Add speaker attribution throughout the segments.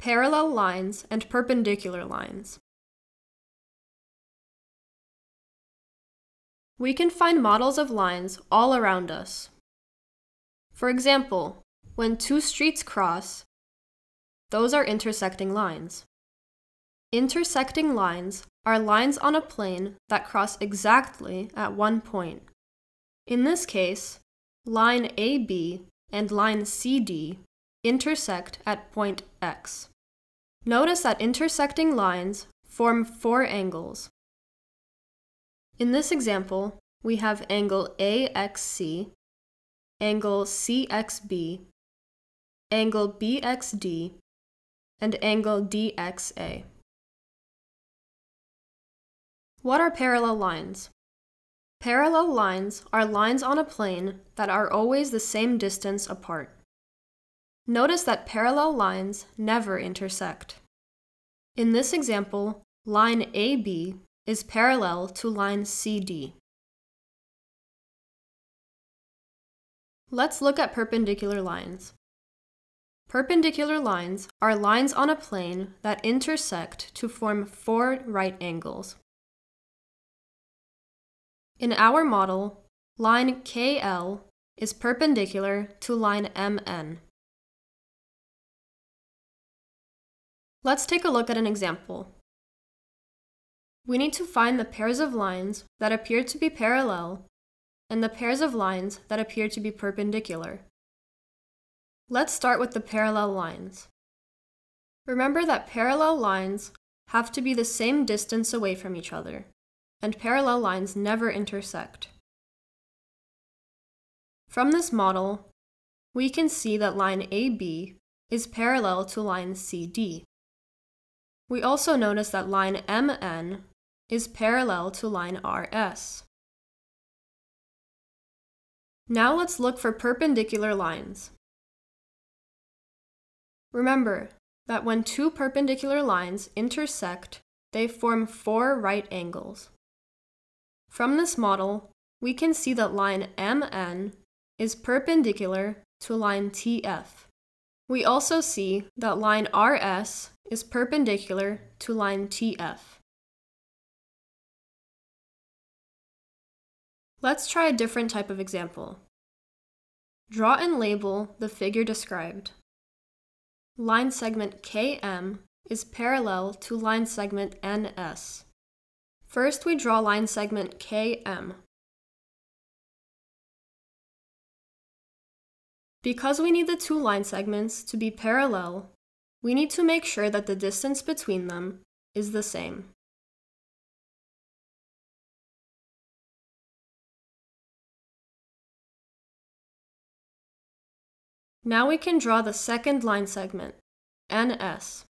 Speaker 1: parallel lines and perpendicular lines. We can find models of lines all around us. For example, when two streets cross, those are intersecting lines. Intersecting lines are lines on a plane that cross exactly at one point. In this case, line AB and line CD intersect at point X. Notice that intersecting lines form four angles. In this example, we have angle AXC, angle CXB, angle BXD, and angle DXA. What are parallel lines? Parallel lines are lines on a plane that are always the same distance apart. Notice that parallel lines never intersect. In this example, line AB is parallel to line CD. Let's look at perpendicular lines. Perpendicular lines are lines on a plane that intersect to form four right angles. In our model, line KL is perpendicular to line MN. Let's take a look at an example. We need to find the pairs of lines that appear to be parallel and the pairs of lines that appear to be perpendicular. Let's start with the parallel lines. Remember that parallel lines have to be the same distance away from each other, and parallel lines never intersect. From this model, we can see that line AB is parallel to line CD. We also notice that line MN is parallel to line RS. Now let's look for perpendicular lines. Remember that when two perpendicular lines intersect, they form four right angles. From this model, we can see that line MN is perpendicular to line TF. We also see that line RS is perpendicular to line TF. Let's try a different type of example. Draw and label the figure described. Line segment KM is parallel to line segment NS. First, we draw line segment KM. Because we need the two line segments to be parallel, we need to make sure that the distance between them is the same. Now we can draw the second line segment, NS.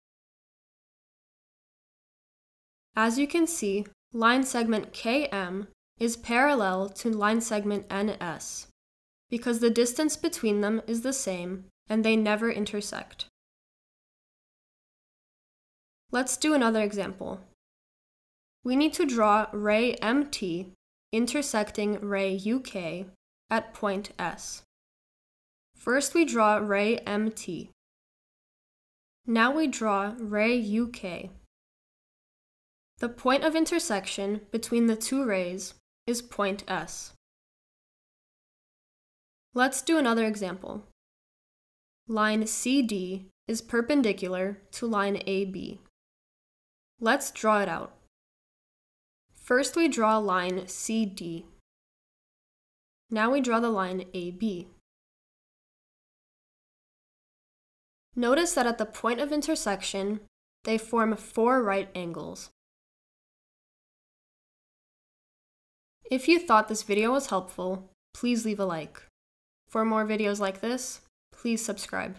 Speaker 1: As you can see, line segment KM is parallel to line segment NS because the distance between them is the same and they never intersect. Let's do another example. We need to draw ray MT intersecting ray UK at point S. First we draw ray MT. Now we draw ray UK. The point of intersection between the two rays is point S. Let's do another example. Line CD is perpendicular to line AB. Let's draw it out. First we draw line CD. Now we draw the line AB. Notice that at the point of intersection, they form four right angles. If you thought this video was helpful, please leave a like. For more videos like this, please subscribe.